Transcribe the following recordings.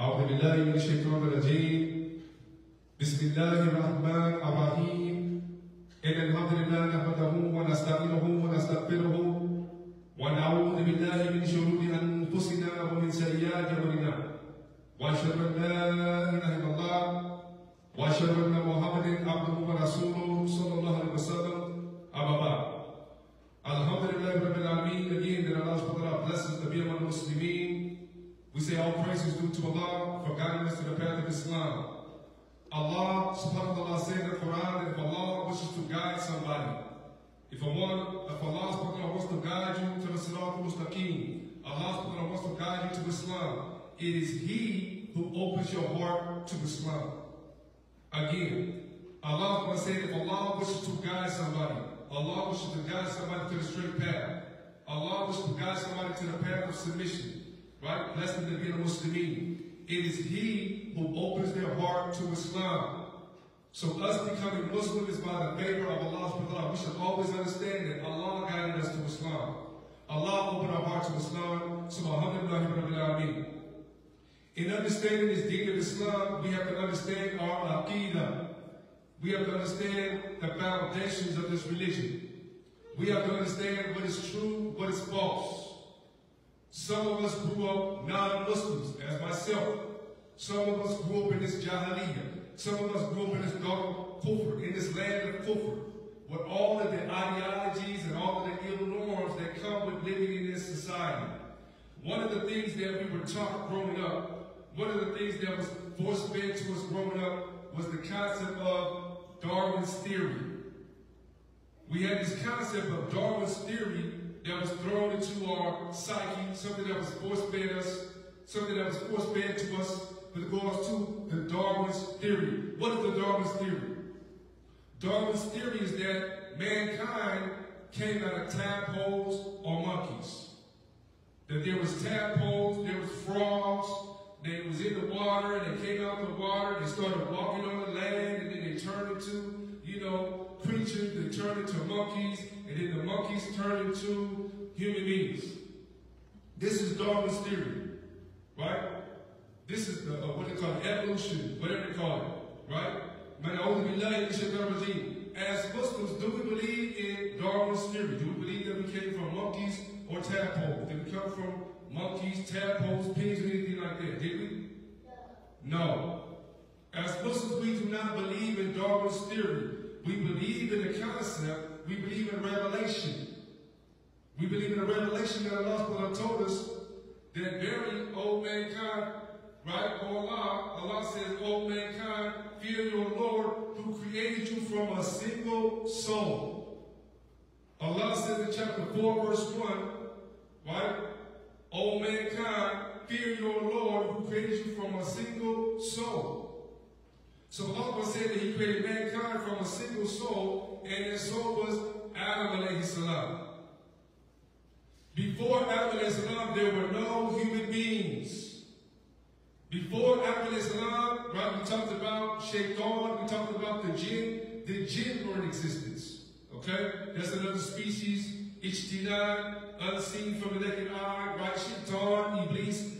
أعوذ بالله من الشيطان الرجيم. بسم الله الرحمن الرحيم. إن الحمد لله نحمده ونستعينه ونستغفره ونعوذ بالله من شرور أنفسنا ومن سيئات أمرنا. وأشهد أن لا إله إلا الله. وأشهد أن محمدا عبده ورسوله صلى الله عليه وسلم. أما بعد. Alhamdulillah Rabbil Alameen, again that Allah blesses the Biyam al-Muslimin. We say all praises due to Allah for guiding us to the path of Islam. Allah subhanahu wa ta'ala said in the Quran that if Allah wishes to guide somebody, if, one, if Allah subhanahu wa ta'ala wants to guide you to the Sirat al-Mustaqim, Allah subhanahu wa ta'ala wants to guide you to Islam, it is He who opens your heart to Islam. Again, Allah subhanahu said if Allah wishes to guide somebody, Allah wishes to guide somebody to the straight path. Allah wishes to guide somebody to the path of submission. Right? Blessed to be a Muslimin. It is He who opens their heart to Islam. So us becoming Muslim is by the favor of Allah subhanahu wa ta'ala. We should always understand that Allah guided us to Islam. Allah opened our heart to Islam. So alhamdulillah rabbil alameen. In understanding this deen of Islam, we have to understand our aqidah. We have to understand the foundations of this religion. We have to understand what is true, what is false. Some of us grew up non-Muslims, as myself. Some of us grew up in this Jahiliyyah. Some of us grew up in this dark kufr, in this land of kufr, with all of the ideologies and all of the ill norms that come with living in this society. One of the things that we were taught growing up, one of the things that was force-fed to us growing up was the concept of Darwin's theory. We had this concept of Darwin's theory that was thrown into our psyche, something that was force-fed us, something that was force-fed to us with regards to the Darwin's theory. What is the Darwin's theory? Darwin's theory is that mankind came out of tadpoles or monkeys. That there was tadpoles, there was frogs, they was in the water, and they came out of the water, they started walking on the land, and then they turned into, you know, creatures, they turned into monkeys, and then the monkeys turned into human beings. This is Darwin's theory, right? This is the, uh, what they call evolution, whatever they call it, right? As Muslims, do we believe in Darwin's theory? Do we believe that we came from monkeys or tadpoles? Did we come from monkeys, tadpoles, pigs, or anything like that? Did we? No. As Muslims, we do not believe in Darwin's theory. We believe in the concept. We believe in revelation. We believe in the revelation that Allah told us that very old mankind, right? Allah, Allah says, "O mankind, fear your Lord who created you from a single soul." Allah says in chapter 4, verse 1, right? O mankind, fear your Lord who created you from a single soul. So Allah said that He created mankind from a single soul, and that soul was Adam alayhi salam. Before Adam alayhi salam, there were no human beings. Before Adam alayhi salam, right, we talked about shaitan, we talked about the jinn. The jinn were in existence. Okay? That's another species. Ijtinad, unseen from the naked eye, right? Shaitan, Iblis,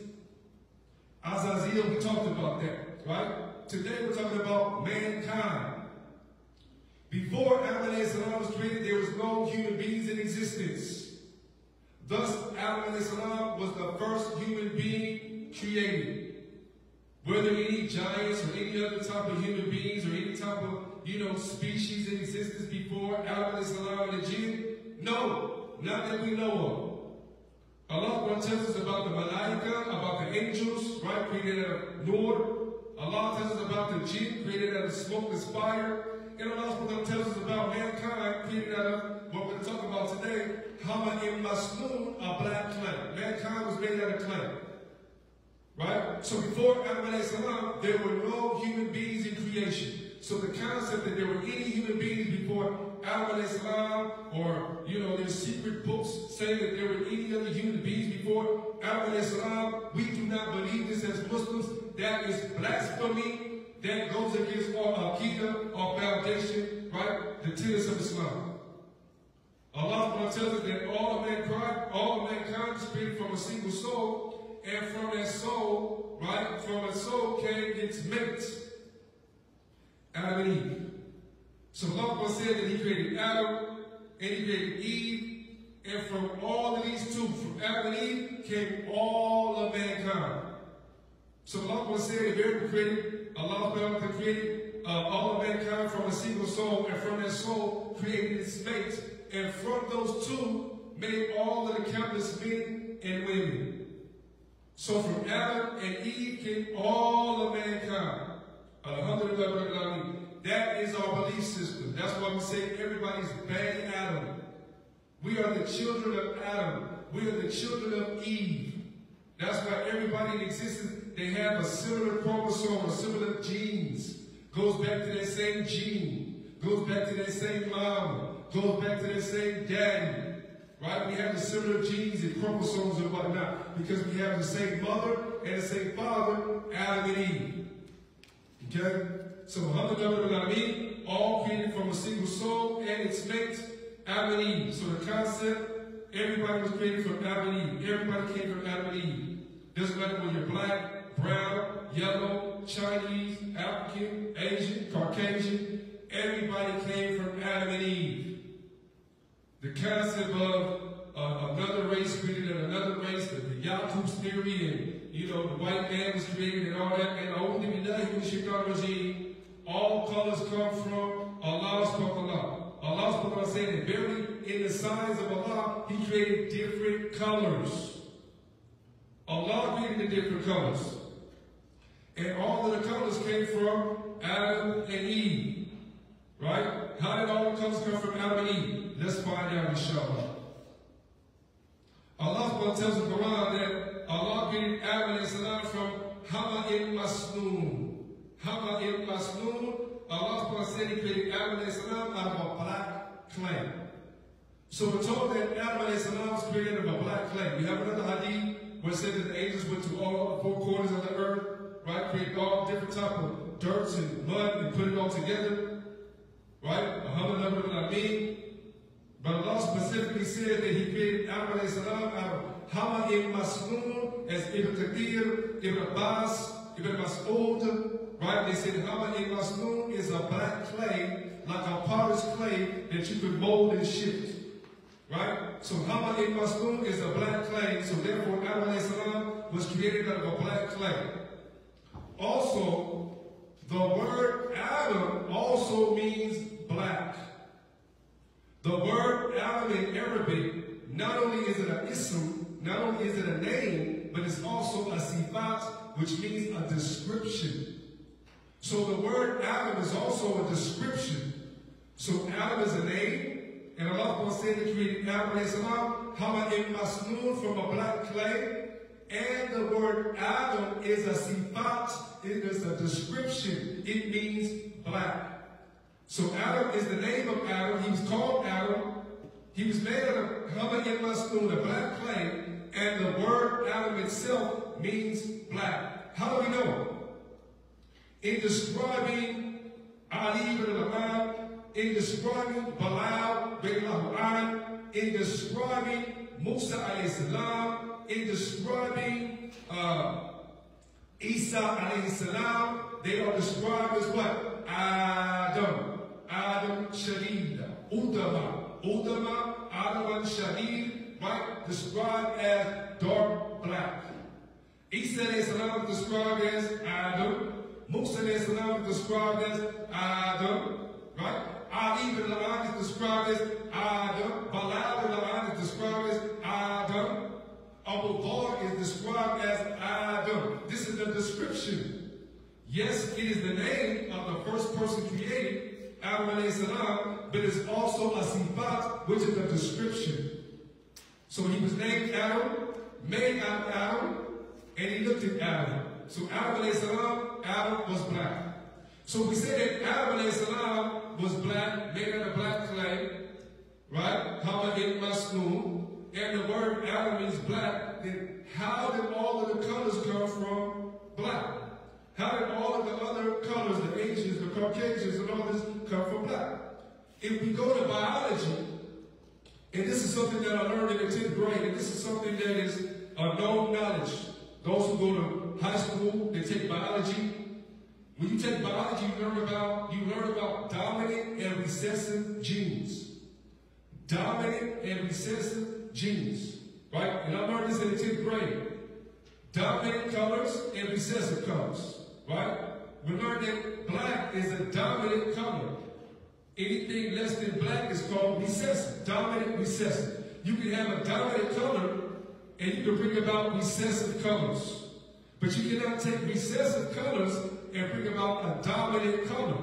Azazel, we talked about that, right? Today we're talking about mankind. Before Adam and salam was created, there was no human beings in existence. Thus, Adam and salam was the first human being created. Whether any giants or any other type of human beings or any type of, you know, species in existence before Adam salam and the jinn, no, not that we know of. Allah tells us about the malaika, about the angels, right, created of nur. Allah tells us about the jinn, created out of smokeless fire. And Allah tells us about mankind, created out of what we're going to talk about today, Hama in Masnoon, a black clay. Mankind was made out of clay. Right? So before Adam salam, there were no human beings in creation. So the concept that there were any human beings before Adam salam, or you know, there's secret books saying that there were any other human beings before Adam salam, we do not believe this as Muslims. That is blasphemy. That goes against our aqidah, our foundation, right? The tenets of Islam. Allah tells us that all mankind, all mankind is created from a single soul, and from that soul, right, from a soul came its mate, Adam and Eve. So Allah said that He created Adam and He created Eve, and from all of these two, from Adam and Eve, came all of mankind. So Allah said if ever created, Allah created uh, all of mankind from a single soul, and from that soul created its mate, and from those two made all of the countless men and women. So from Adam and Eve came all of mankind. That is our belief system. That's why we say everybody's bad Adam. We are the children of Adam. We are the children of Eve. That's why everybody in existence, they have a similar chromosome, a similar genes. Goes back to that same gene. Goes back to that same mom. Goes back to that same daddy. Right? We have the similar genes and chromosomes and whatnot because we have the same mother and the same father, Adam and Eve. Okay? So Muhammad all created from a single soul and its mate, Adam and Eve. So the concept, everybody was created from Adam and Eve. Everybody came from Adam and Eve. Doesn't matter whether you're black, brown, yellow, Chinese, African, Asian, Caucasian. Everybody came from Adam and Eve. The concept of uh, another race created another race, the, the Yakub's theory, and you know, the white man was created and all that, and only Bilahi Shikaraji, all colors come from Allah subhanahu Allah said that buried in the signs of Allah, He created different colors. Allah created the different colors. And all of the colors came from Adam and Eve. Right? How did all the colors come from Adam and Eve? Let's find out, inshallah. Allah tells the Quran that Allah created Adam and salam from Hama'in Masnoon. Hama'in Masnoon. Allah said he created Adam salam out of a black clay. So we're told that Adam salam was created of a black clay. We have another hadith where it says that the angels went to all four corners of the earth, right? Created all different type of dirt and mud and put it all together. Right? Muhammad I mean. But Allah specifically said that He created Adam salam out of Hama in Masnoon as Ibn Kathir, Ibn Abbas, Ibn Mas'ud. Right? They said Hama in Masnoon is a black clay, like a potter's clay that you could mold and shift. Right? So Hama in Masnoon is a black clay, so therefore Adam salam was created out of a black clay. Also, the word Adam also means black. The word Adam in Arabic, not only is it an ism, not only is it a name, but it's also a sifat, which means a description. So the word Adam is also a description. So Adam is a name, and Allah said He created Adam Hama in Masnoon from a black clay, and the word Adam is a sifat, it is a description. It means black. So Adam is the name of Adam. He was called Adam. He was made of Hama in Masnoon, a black clay, and the word Adam itself means black. How do we know? In describing Ali ibn al in describing Bilal bin in describing Musa alayhi salam, in describing uh, Isa alayhi salam, they are described as what? Adam. Adam Shadid. Udama. Udama, Adam Shadid, right? Described as dark black. Isa alayhi salam described as Adam. Musa alayhi salam described as Adam, right? Ali ibn La'an is described as Adam. Bilal ibn La'an is described as Adam. Abu Dhar is described as Adam. This is the description. Yes, it is the name of the first person created, Adam salam, but it's also a sifat, which is a description. So he was named Adam, made out of Adam, and he looked at Adam. So Adam salam, Adam was black. So we say that Adam salam was black, made out of black clay, right? Hama in Masnoon and the word Adam means black, then how did all of the colors come from black? How did all of the other colors, the Asians, the Caucasians, and all this come from black? If we go to biology, and this is something that I learned in the 10th grade, and this is something that is a known knowledge. Those who go to high school, they take When you take biology, you learn about you learn about dominant and recessive genes. Dominant and recessive genes. Right? And I learned this in the 10th grade. Dominant colors and recessive colors. Right? We learned that black is a dominant color. Anything less than black is called recessive. Dominant, recessive. You can have a dominant color and you can bring about recessive colors. But you cannot take recessive colors and bring about a dominant color.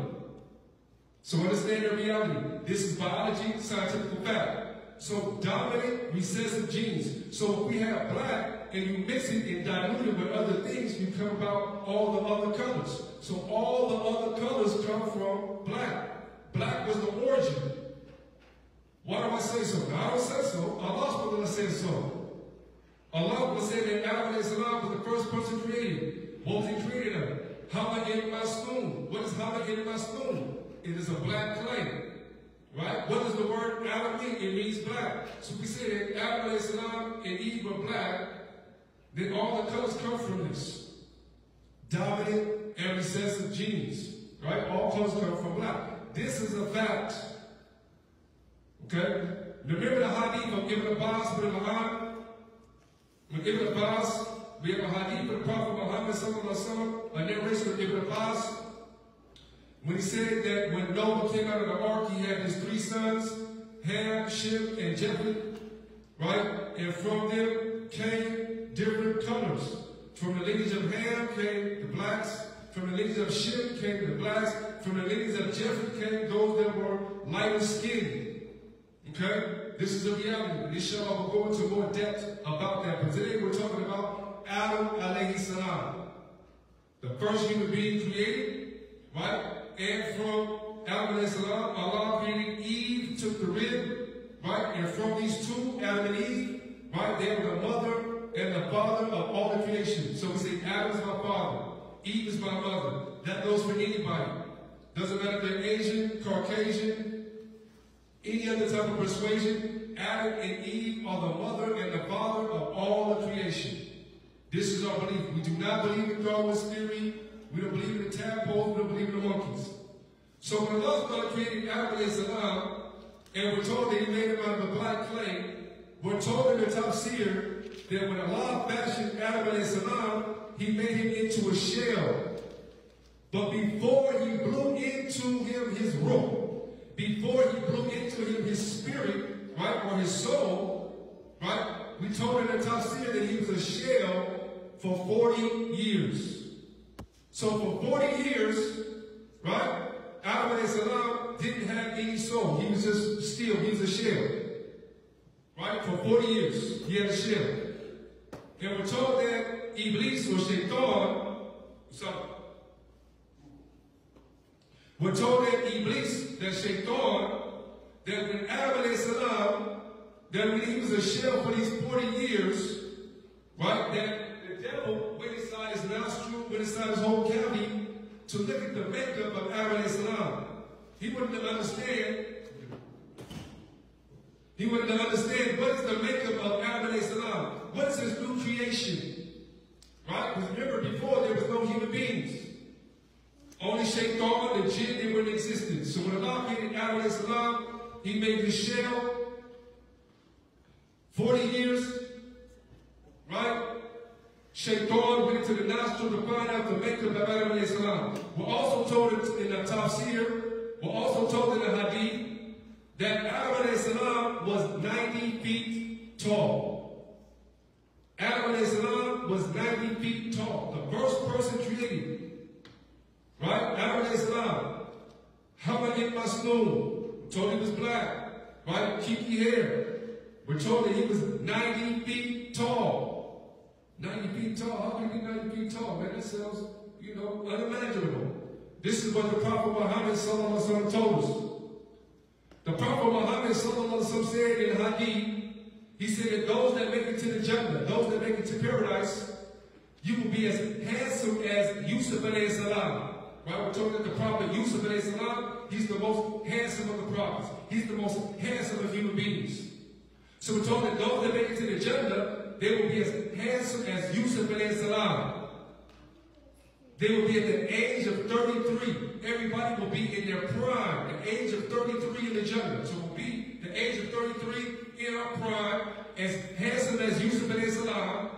So understand the reality. This is biology, scientific fact. So dominant recessive genes. So if we have black and you mix it and dilute it with other things, you come about all the other colors. So all the other colors come from black. Black was the origin. Why do I say so? I don't say so. Allah says so. Allah was saying that Adam Salam was the first person created. What was he created of? Hama in Masnoon. What is Hama in Masnoon? It is a black clay. Right? What does the word Adam mean? It means black. So we say that Adam Salam and Eve were black, then all the colors come from this. Dominant and recessive genes. Right? All colors come from black. This is a fact. Okay? Remember the hadith of Ibn Abbas bin Muhammad? When Ibn Abbas, we have a hadith of the Prophet Muhammad sallallahu a narration of Ibn Abbas, when he said that when Noah came out of the ark, he had his three sons, Ham, Shem, and Japheth, right? And from them came different colors. From the lineage of Ham came the blacks. From the lineage of Shem came the blacks. From the lineage of Japheth came those that were lighter skinned. Okay? This is the reality. Inshallah, we'll go into more depth about that. But today we're talking about Adam alayhi salam. The first human being created, right? And from Adam alayhi salam, Allah created Eve, took the rib, right? And from these two, Adam and Eve, right? They were the mother and the father of all the creation. So we say Adam is my father, Eve is my mother. That goes for anybody. Doesn't matter if they're Asian, Caucasian, any other type of persuasion, Adam and Eve are the mother and the father of all the creation. This is our belief. We do not believe in Darwin's theory. We don't believe in the tadpoles. We don't believe in the monkeys. So when Allah created Adam and salam, and we're told that he made him out of a black clay, we're told in the tafsir that when Allah fashioned Adam and salam, he made him into a shell. But before he blew into him his ruh, before he blew into him his spirit, right, or his soul, right, we told in the tafsir that he was a shell for 40 years. So for 40 years, right, Adam salam didn't have any soul. He was just still, he was a shell. Right? For 40 years, he had a shell. And we're told that Iblis or Shaitan, sorry, we're told that Iblis, that Shaitan, that when Adam salam, that when he was a shell for these 40 years, right, that devil went inside his nostril, went inside his whole cavity to look at the makeup of Adam Islam, He to understand, he to understand what is the makeup of Adam Islam? What is his new creation? Right? Because remember, before there was no human beings. Only Shaitan, the jinn, they were in existence. So when Allah created Adam salam, he made the shell 40 years, right? Shaitan went into the nostril to find out the makeup of Adam salam. We're also told in the tafsir, we're also told in the hadith, that Adam salam was 90 feet tall. Adam salam was 90 feet tall. The first person created. Right? Adam salam. Hamad Masnoon. Told he was black. Right? Kiki hair. We're told that he was 90 feet tall. 90 feet tall. How can you be 90 feet tall? Man, that sounds, you know, unimaginable. This is what the Prophet Muhammad sallallahu told us. The Prophet Muhammad said in Hadith, he said that those that make it to the Jannah, those that make it to paradise, you will be as handsome as Yusuf alayhi salam. Right? We're talking that the prophet Yusuf salam, he's the most handsome of the prophets. He's the most handsome of human beings. So we're talking that those that make it to the Jannah, they will be as handsome as Yusuf salam. They will be at the age of 33. Everybody will be in their prime, the age of 33 in the Jannah. So we'll be the age of 33 in our prime, as handsome as Yusuf salam,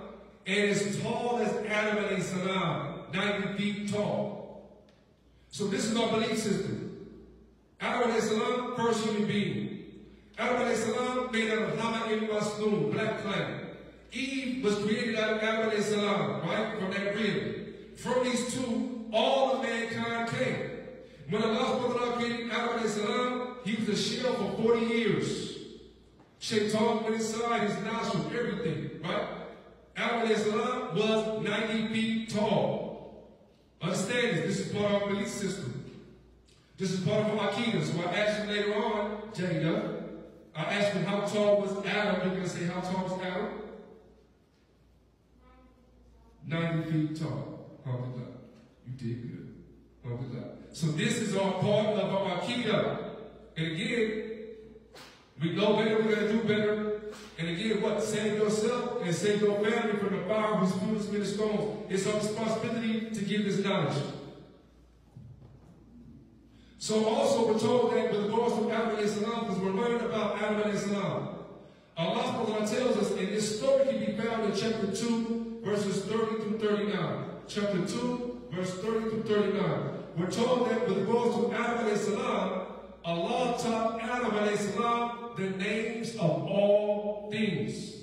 and as tall as Adam salam, 90 feet tall. So this is our belief system. Adam salam, first human being. Adam salam made out of Hama in Masnoon, black clay. Eve was created out of Adam and salam, right? From that rib. From these two, all of mankind came. When Allah created Adam and salam, he was a shell for 40 years. Shaitan went inside his nostrils, everything, right? Adam and salam was 90 feet tall. Understand this, this is part of our belief system. This is part of our Aqidah. So I asked you later on, Jada, I asked you how tall was Adam. You're going to say, how tall was Adam? 90 feet tall. Alhamdulillah. You did good. Alhamdulillah. So this is all part of our Aqidah. And again, we know better, we're going to do better. And again, what? Save yourself and save your family from the fire whose fuels many stones. It's our responsibility to give this knowledge. So also we're told that with regards to Adam salam, because we're learning about Adam salam. Allah tells us, and this story can be found in chapter 2, verses 30 through 39 chapter 2, verse 30 to 39. We're told that with regards to Adam salam, Allah taught Adam salam the names of all things.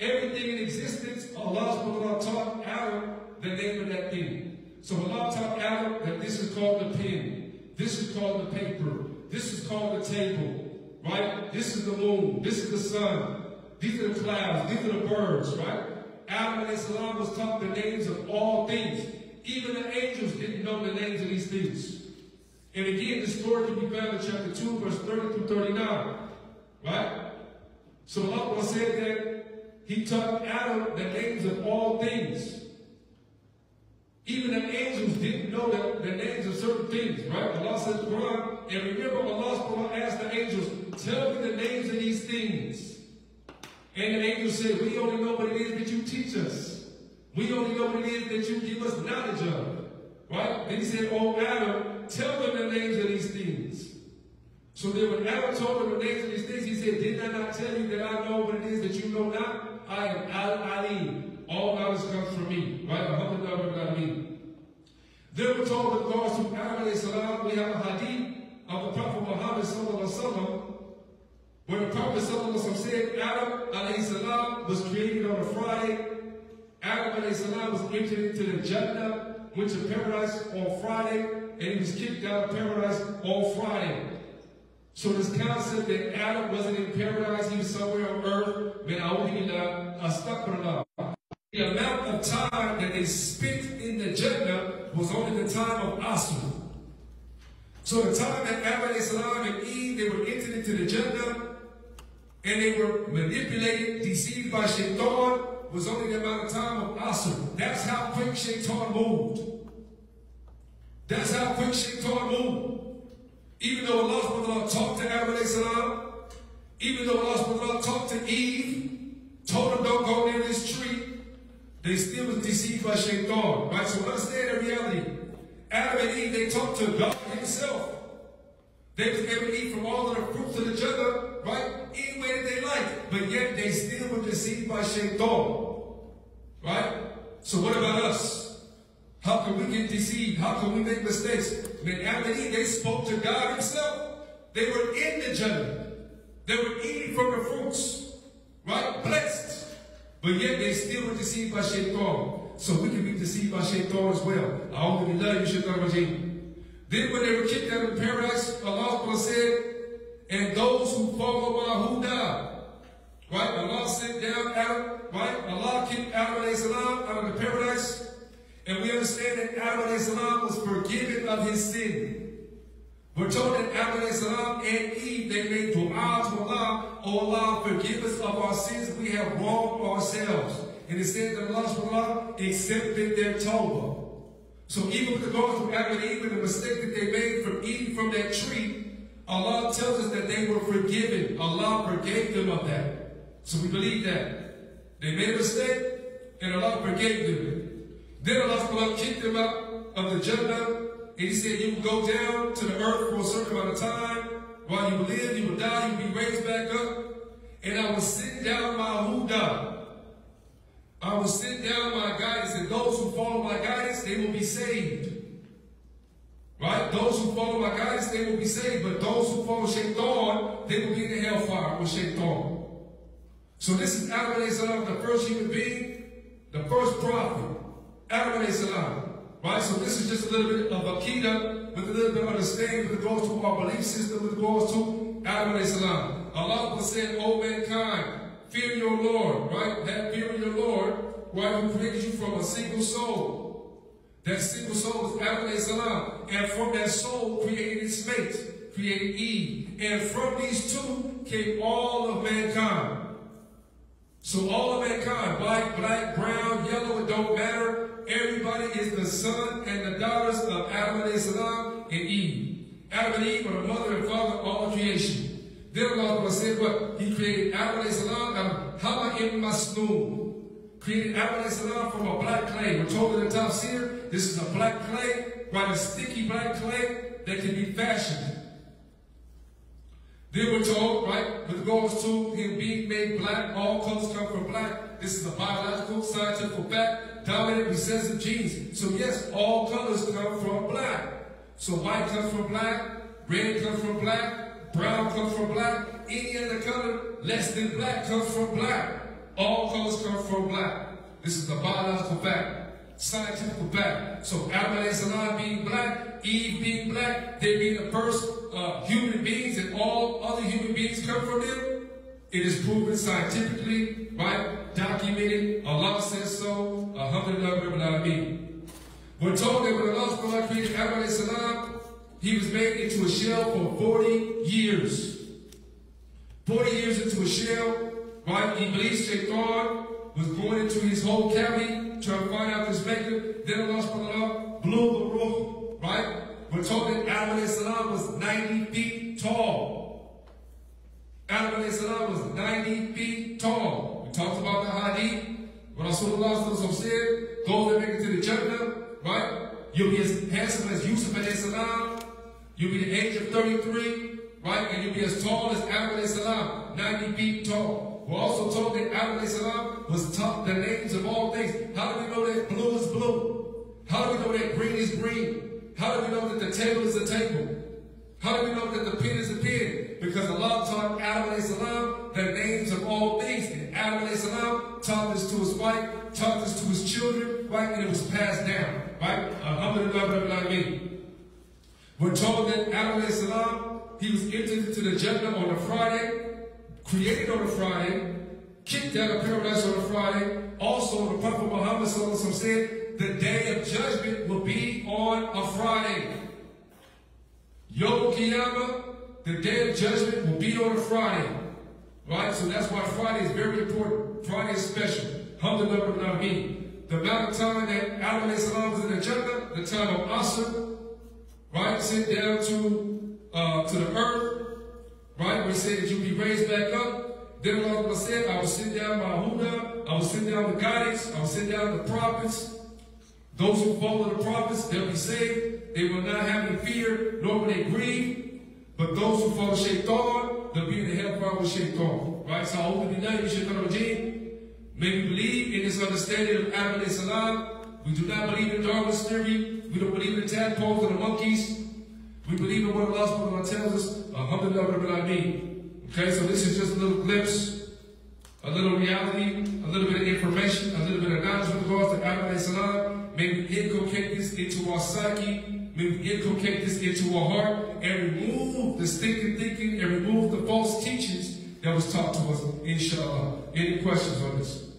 Everything in existence, Allah taught Adam the name of that thing. So Allah taught Adam that this is called the pen, this is called the paper, this is called the table, right? This is the moon, this is the sun, these are the clouds, these are the birds, right? Adam and salam was taught the names of all things. Even the angels didn't know the names of these things. And again, the story can be found in chapter 2, verse 30 through 39. Right? So Allah said that He taught Adam the names of all things. Even the angels didn't know the, the names of certain things, right? Allah the Quran, and remember Allah asked the angels, tell me the names of these things. And the angel said, we only know what it is that you teach us. We only know what it is that you give us knowledge of. Right? Then he said, oh, Adam, tell them the names of these things. So then when Adam told them the names of these things, he said, did I not tell you that I know what it is that you know not? I am Al-Ali. All knowledge comes from me. Right? Alhamdulillah, Then we're told that regards to Adam we have a hadith of the Prophet Muhammad sallallahu alaihi wasallam when the Prophet said Adam salam was created on a Friday, Adam salam was entered into the Jannah, went to paradise on Friday, and he was kicked out of paradise on Friday. So this concept that Adam wasn't in paradise, he was somewhere on earth, man. The amount of time that they spent in the Jannah was only the time of Asr. So the time that Adam and Eve, they were entered into the Jannah, and they were manipulated, deceived by Shaitan, was only the amount of time of Asr. That's how quick Shaitan moved. That's how quick Shaitan moved. Even though Allah talked to Adam salam, even though Allah talked to Eve, told them don't go near this tree, they still was deceived by Shaitan. Right? So understand the reality. Adam and Eve, they talked to God himself. They was able to eat from all of the fruits of the Jannah, right? Any way that they like. But yet they still were deceived by Shaitan. Right? So what about us? How can we get deceived? How can we make mistakes? When Adam and Eve, they spoke to God himself. They were in the Jannah. They were eating from the fruits. Right? Blessed. But yet they still were deceived by Shaitan. So we can be deceived by Shaitan as well. I only love you, Shaitan Rajim. Then when they were kicked out of paradise, Allah said, and those who follow died. Right? Allah sent down Adam, right? Allah kicked Adam salam out of the paradise. And we understand that Adam salam was forgiven of his sin. We're told that Adam salam and Eve, they made dua to Allah, Oh Allah, forgive us of our sins we have wronged ourselves. And it said that Allah accepted their tawbah. So even with regards to Adam and Eve and the mistake that they made from eating from that tree, Allah tells us that they were forgiven. Allah forgave them of that. So we believe that. They made a mistake and Allah forgave them. Then Allah kicked them out of the Jannah, and he said, you will go down to the earth for a certain amount of time. While you live, you will die, you will be raised back up. And I will send down my huda. I will send down my guidance, and those who follow my guidance, they will be saved. Right? Those who follow my guidance, they will be saved. But those who follow Shaitan, they will be in the hellfire with Shaitan. So this is Adam salam, the first human being, the first prophet. Adam salam. Right? So this is just a little bit of Aqidah with a little bit of understanding with regards to our belief system, with regards to Adam salam. Allah said, O mankind, fear your Lord, right? That fear of your Lord, right, who created you from a single soul. That single soul was Adam and salam. And from that soul created its mate, created Eve. And from these two came all of mankind. So all of mankind, white, black, brown, yellow, it don't matter. Everybody is the son and the daughters of Adam salam and Eve. Adam and Eve are the mother and father of all creation. Then Allah said what? He created Adam salam and Hama in Masnoon created Adam from a black clay. We're told in the tafsir, this is a black clay, right? A sticky black clay that can be fashioned. Then we're told, right, with regards to him being made black, all colors come from black. This is a biological, scientific fact, dominant recessive genes. So yes, all colors come from black. So white comes from black, red comes from black, brown comes from black, any other color less than black comes from black. All colors come from black. This is the biological fact, scientific fact. So Adam salam being black, Eve being black, they being the first uh, human beings and all other human beings come from them. It is proven scientifically, right? Documented. Allah says so. Alhamdulillah, We're told that when Allah created Adam and salam, he was made into a shell for 40 years. 40 years into a shell, Right? Iblis, Shaitan, was going into his whole cavity trying to find out his maker. Then Allah subhanahu blew the ruh. Right? We're told that Adam salam was 90 feet tall. Adam salam was 90 feet tall. We talked about the hadith. When Rasulullah said, those that make it to the Jannah, right? You'll be as handsome as Yusuf salam. You'll be the age of 33, right? And you'll be as tall as Adam salam, 90 feet tall. We're also told that Adam salam was taught the names of all things. How do we know that blue is blue? How do we know that green is green? How do we know that the table is a table? How do we know that the pen is a pen? Because Allah taught Adam salam the names of all things. And Adam salam taught this to his wife, taught this to his children, right? And it was passed down, right? Alhamdulillah, We're told that Adam salam, he was entered into the Jannah on a Friday, created on a Friday, kicked out of paradise on a Friday. Also, the Prophet Muhammad said, the day of judgment will be on a Friday. Yom Kippur, the day of judgment will be on a Friday. Right? So that's why Friday is very important. Friday is special. Alhamdulillah, the amount of time that Adam was in the Jannah, the time of Asr, right, sit down to uh, to the earth, Right? He said that you'll be raised back up. Then Allah said, I will send down my Huda, I will send down the guidance, I will send down the prophets. Those who follow the prophets, they'll be saved. They will not have any fear, nor will they grieve. But those who follow Shaitan, they'll be in the hellfire with Shaitan. Right? So I hope to be nice, Shaitan Rajim. May we believe in this understanding of Adam salam. We do not believe in Darwin's theory. We don't believe in the tadpoles and the monkeys. We believe in what Allah tells us. Alhamdulillah Okay, so this is just a little glimpse, a little reality, a little bit of information, a little bit of knowledge with regards to Adam salam. May we inculcate this into our psyche. May we inculcate this into our heart and remove the stinking thinking and remove the false teachings that was taught to us, inshallah. Any questions on this?